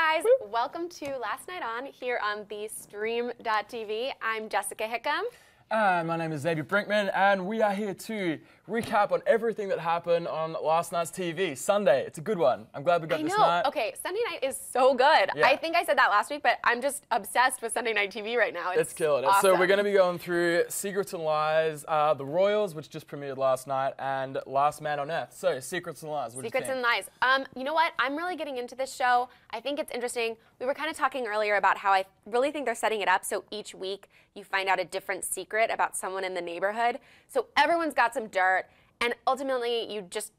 Guys, welcome to Last Night On here on the Stream.tv. I'm Jessica Hickam. And my name is Xavier Brinkman, and we are here to recap on everything that happened on last night's TV. Sunday, it's a good one. I'm glad we got I this know. night. Okay, Sunday night is so good. Yeah. I think I said that last week, but I'm just obsessed with Sunday night TV right now. It's, It's killing it. awesome. So we're going to be going through Secrets and Lies, uh, The Royals, which just premiered last night, and Last Man on Earth. So Secrets and Lies. What do you Secrets and Lies. Um, you know what? I'm really getting into this show. I think it's interesting. We were kind of talking earlier about how I really think they're setting it up so each week you find out a different secret about someone in the neighborhood. So everyone's got some dirt, and ultimately you just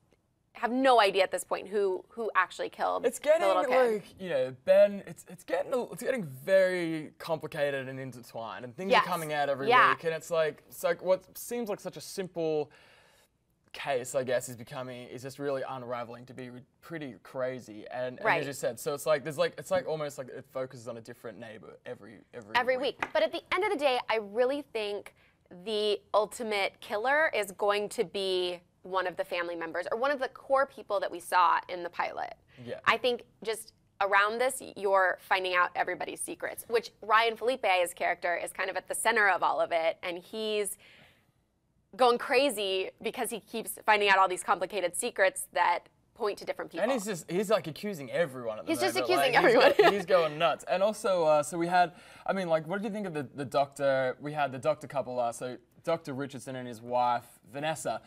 have no idea at this point who who actually killed It's getting like you know Ben. It's it's getting it's getting very complicated and intertwined, and things Yes. are coming out every Yeah. week, and it's like it's like what seems like such a simple case, I guess, is becoming is just really unraveling to be re- pretty crazy. And, and Right. as you said, so it's like there's like it's like almost like it focuses on a different neighbor every every every week. But at the end of the day, I really think the ultimate killer is going to be one of the family members or one of the core people that we saw in the pilot. Yeah. I think just around this, you're finding out everybody's secrets, which Ryan Phillippe's character is kind of at the center of all of it, and he's going crazy because he keeps finding out all these complicated secrets that point to different people. And he's just he's like accusing everyone at the He's just accusing like, everyone. go- He's, going nuts. And also, uh, so we had, I mean, like, what did you think of the, the doctor? We had the doctor couple last. So Dr. Richardson and his wife Vanessa.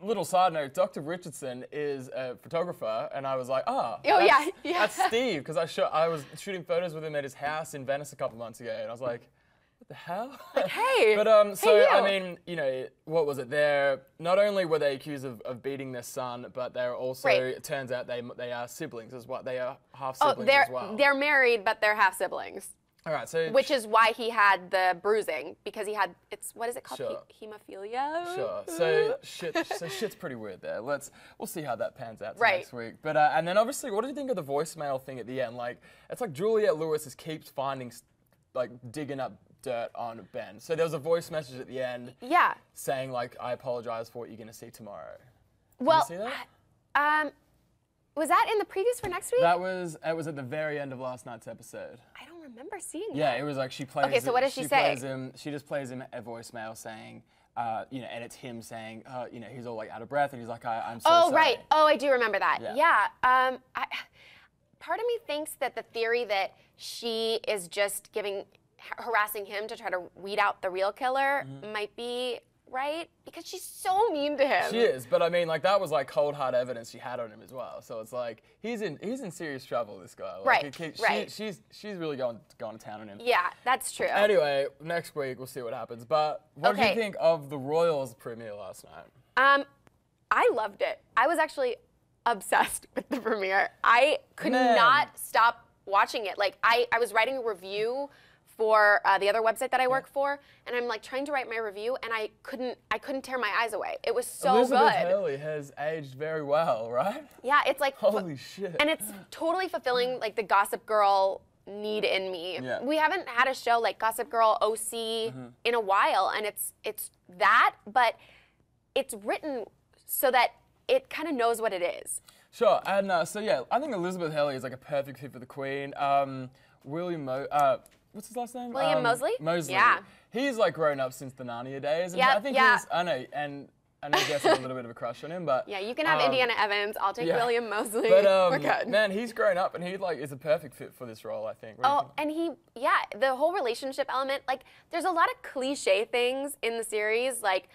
Little side note: Dr. Richardson is a photographer, and I was like, oh, Oh, that's, yeah, yeah. that's Steve, because I I was shooting photos with him at his house in Venice a couple months ago, and I was like. What the hell? hey, But um, hey, so I mean, you know, what was it? They're not only were they accused of, of beating their son, but they're also. Right. It turns out they they are siblings as well. They are half oh, siblings they're as well. they're married, but they're half siblings. All right, so which is why he had the bruising because he had it's what is it called Sure. He- hemophilia Sure. So shit. So shit's pretty weird there. Let's we'll see how that pans out Right. next week. But uh, and then obviously, what do you think of the voicemail thing at the end? Like it's like Juliette Lewis is keeps finding like digging up dirt on Ben. So there was a voice message at the end yeah saying like, "I apologize for what you're gonna see tomorrow." well see that? um was that in the previews for next week That was it was at the very end of last night's episode. i don't remember seeing it. Yeah, that. it was like she plays. Okay, so what does she she say? Plays him, she just plays him a voicemail saying, uh, you know, and it's him saying, uh, you know, he's all like out of breath, and he's like, I, I'm so oh sorry. right oh i do remember that Yeah. yeah, um I, part of me thinks that the theory that she is just giving harassing him to try to weed out the real killer Mm-hmm. might be right because she's so mean to him She is, but I mean, like that was like cold hard evidence she had on him as well. So it's like he's in he's in serious trouble. This guy. Like, Right, he- she- right. she's she's really going going to town on him. yeah that's true Anyway, next week we'll see what happens. But what did Okay. you think of the Royals premiere last night? Um, I loved it. I was actually obsessed with the premiere. I could Man. not stop watching it. Like I, I was writing a review for uh, the other website that I work for, and I'm like trying to write my review, and I couldn't, I couldn't tear my eyes away. It was so good. Elizabeth good. Hurley has aged very well, right? Yeah, it's like Holy shit. and it's totally fulfilling like the Gossip Girl need in me. Yeah. We haven't had a show like Gossip Girl OC in a while, and it's it's that, but it's written so that it kind of knows what it is. Sure, and uh, so yeah, I think Elizabeth Hurley is like a perfect fit for the Queen. Um, William Mo, uh, what's his last name? William Um, Moseley? Moseley. Yeah. He's like grown up since the Narnia days, and Yep, I think yeah. he's. I know, and I know Jess has a little bit of a crush on him, but Yeah, you can have um, Indiana Evans. I'll take yeah. William Moseley. But We're um, good. man, he's grown up, and he like is a perfect fit for this role. I think. What Oh, think? and he, yeah, the whole relationship element. Like, there's a lot of cliche things in the series, like,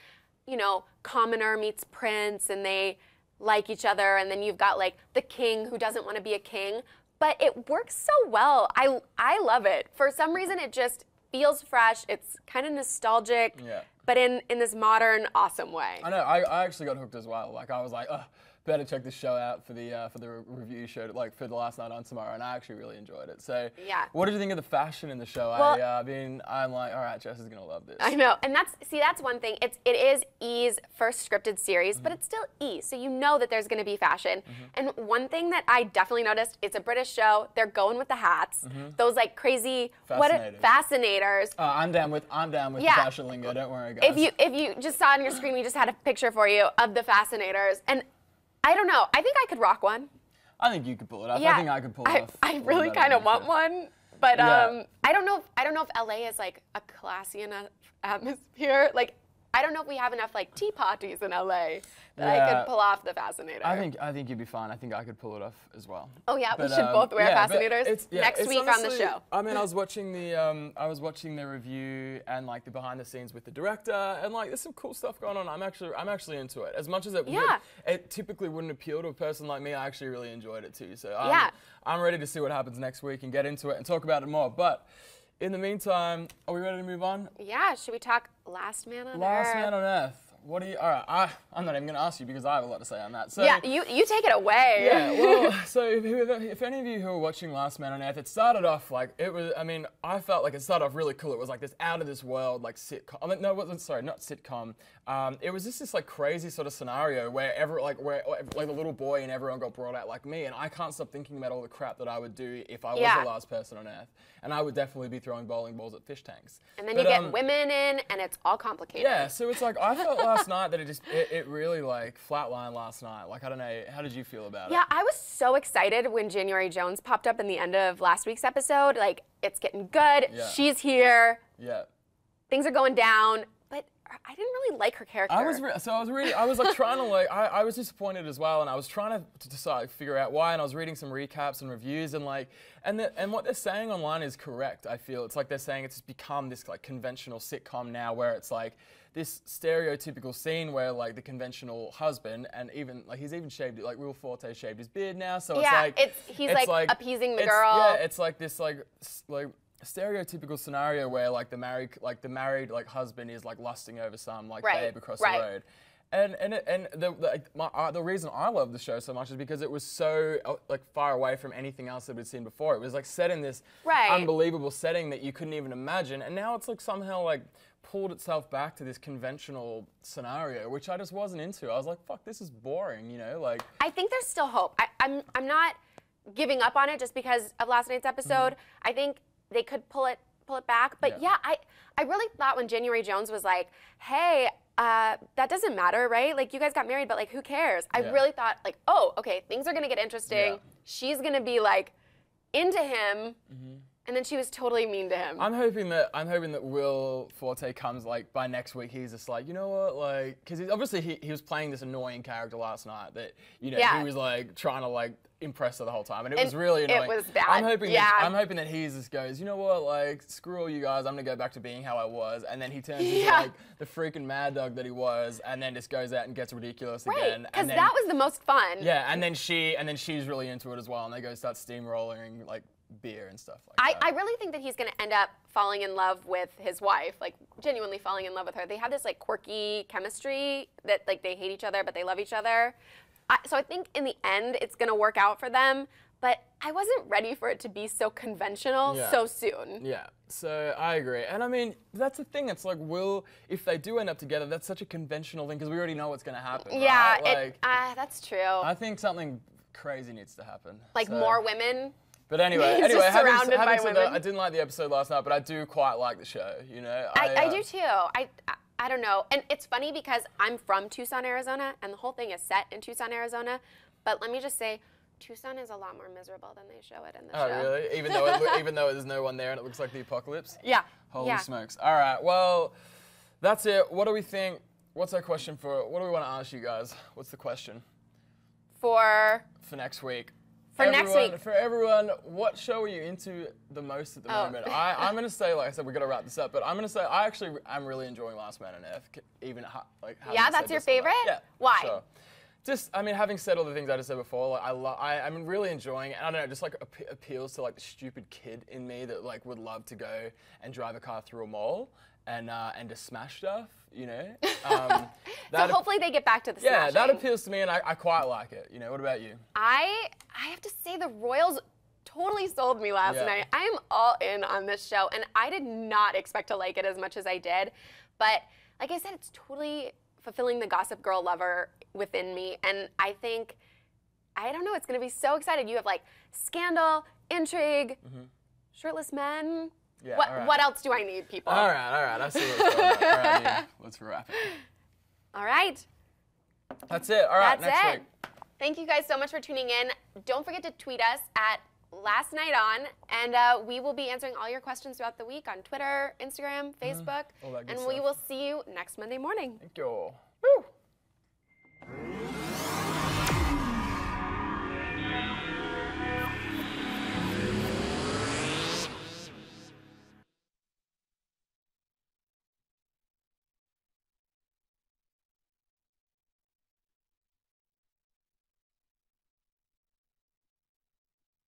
you know, commoner meets prince, and they like each other, and then you've got like the king who doesn't want to be a king. But it works so well. I I love it. For some reason, it just feels fresh. It's kind of nostalgic, Yeah. but in in this modern, awesome way. I know. I, I actually got hooked as well. Like I was like, oh, better check this show out for the uh, for the re- review show, like for the last night on tomorrow, and I actually really enjoyed it. So Yeah. What did you think of the fashion in the show? I, uh, I mean, I'm like, all right, Jess is gonna love this. I know, and that's see, that's one thing. It's it is E's first scripted series, Mm-hmm. but it's still E, so you know that there's going to be fashion. And one thing that I definitely noticed, it's a British show. They're going with the hats, those like crazy what Mm-hmm. Fascinators. fascinators. Uh, I'm down with I'm down with Yeah. the fashion lingo. Don't worry, guys. If you if you just saw on your screen, we just had a picture for you of the fascinators, and I don't know. I think I could rock one. I think you could pull it off. Yeah, I think I could pull it I, off. I really kind of want one, but Yeah. um, I don't know. If, I don't know if LA is like a classy enough atmosphere. Like, I don't know if we have enough like tea parties in LA that I could pull off the fascinator. I think I think you'd be fine. I think I could pull it off as well. Oh, yeah, we should um, both wear yeah, fascinators yeah, next week on the show. I mean, I was watching the um, I was watching the review and like the behind the scenes with the director, and like there's some cool stuff going on. I'm actually I'm actually into it. As much as it would- Yeah. it typically wouldn't appeal to a person like me, I actually really enjoyed it too. So I'm, Yeah. I'm ready to see what happens next week and get into it and talk about it more. But in the meantime, are we ready to move on? yeah, should we talk Last Man on Last Earth? Man on Earth. What do you? All right, I, I'm not even going to ask you because I have a lot to say on that. So yeah, you you take it away. yeah, well, so if, if, any of you who are watching Last Man on Earth, it started off like it was. I mean, I felt like it started off really cool. It was like this out of this world like sitcom. I mean, no, it wasn't. Sorry, not sitcom. Um, it was just this like crazy sort of scenario where every like where like the little boy and everyone got brought out like me, and I can't stop thinking about all the crap that I would do if I was Yeah. the last person on Earth, and I would definitely be throwing bowling balls at fish tanks. and then But, you get um, women in, and it's all complicated. yeah, so it's like I felt last night that it just it, it really like flatlined last night. Like I don't know, how did you feel about Yeah, it? I was so excited when January Jones popped up in the end of last week's episode. Like, it's getting good. Yeah. She's here. Yeah. Things are going down. I didn't really like her character. I was re- so I was reading. I was like trying to like I, I was disappointed as well, and I was trying to, to decide figure out why. And I was reading some recaps and reviews, and like and the, and what they're saying online is correct. I feel it's like they're saying it's just become this like conventional sitcom now, where it's like this stereotypical scene where like the conventional husband and even like he's even shaved it like Will Forte shaved his beard now, so it's Yeah, like it's- he's, like, like appeasing the girl. Yeah, it's like this like like stereotypical scenario where like the married like the married like husband is like lusting over some like Right, babe across right. the road. And and it, and the the, like, my, uh, the reason I love the show so much is because it was so uh, like far away from anything else that we'd seen before. It was like set in this Right. unbelievable setting that you couldn't even imagine, and now it's like somehow like pulled itself back to this conventional scenario, which I just wasn't into. I was like, fuck, this is boring, you know, like. I think there's still hope. I, I'm I'm not giving up on it just because of last night's episode. Mm-hmm. I think they could pull it pull it back. But Yeah. yeah, I I really thought when January Jones was like, "Hey, uh, that doesn't matter, right? Like you guys got married, but like who cares?" I Yeah. really thought like, "Oh, okay, things are gonna get interesting. Yeah. She's gonna be like into him." Mm-hmm. And then she was totally mean to him. I'm hoping that I'm hoping that Will Forte comes like by next week. He's just like, you know what, like, because obviously he, he was playing this annoying character last night that you know Yeah. he was like trying to like impress her the whole time, and it And was really annoying. it was bad. I'm hoping Yeah. that I'm hoping that he just goes, you know what, like, screw all you guys. I'm gonna go back to being how I was, and then he turns into like the freaking mad dog that he was, and then just goes out and gets ridiculous right, again. because that was the most fun. yeah, and then she and then she's really into it as well, and they go start steamrolling like beer and stuff like I, that. I really think that he's going to end up falling in love with his wife, like genuinely falling in love with her. They have this like quirky chemistry that like they hate each other but they love each other. I, so I think in the end it's going to work out for them. But I wasn't ready for it to be so conventional Yeah. so soon. Yeah, so I agree. And I mean, that's the thing. It's like, will, if they do end up together, that's such a conventional thing because we already know what's going to happen. Yeah, right? Like, it, uh, that's true. I think something crazy needs to happen. like So- more women. But anyway, He's anyway, having, having that. I didn't like the episode last night, but I do quite like the show. You know, I, I uh, do too. I, I I don't know, and it's funny because I'm from Tucson, Arizona, and the whole thing is set in Tucson, Arizona. But let me just say, Tucson is a lot more miserable than they show it in the Oh show. really? Even though it, even though there's no one there and it looks like the apocalypse. Yeah. Holy yeah. smokes! All right, well, that's it. What do we think? What's our question for? What do we want to ask you guys? What's the question For for next week? For next Everyone- week. For everyone, what show are you into the most at the Oh. moment? I, I'm gonna say, like I said, we're gonna wrap this up, but I'm gonna say I actually am really enjoying Last Man on Earth. Even like Yeah, that's your favorite? Yeah. Why? Just, I mean, having said all the things I just said before, like I, lo- I, I'm really enjoying it. I don't know, just like ap- appeals to like the stupid kid in me that like would love to go and drive a car through a mall and uh, and just smash stuff, you know. Um, so hopefully they get back to the yeah, that appeals to me, and I, I quite like it. You know, what about you? I I have to say the Royals totally sold me last Yeah. night. I am all in on this show, and I did not expect to like it as much as I did. But like I said, it's totally fulfilling the Gossip Girl lover within me, and I think I don't know. It's gonna be so excited. You have like scandal, intrigue, mm-hmm. shirtless men. Yeah, What right. what else do I need, people? All right, all right. I see what's going on. All right, dude, let's wrap it. All right. That's it. All right, That's next it. week. Thank you guys so much for tuning in. don't forget to tweet us at Last Night On, and uh, we will be answering all your questions throughout the week on Twitter, Instagram, Facebook, that good and we will see you next Monday morning. Thank you. Woo!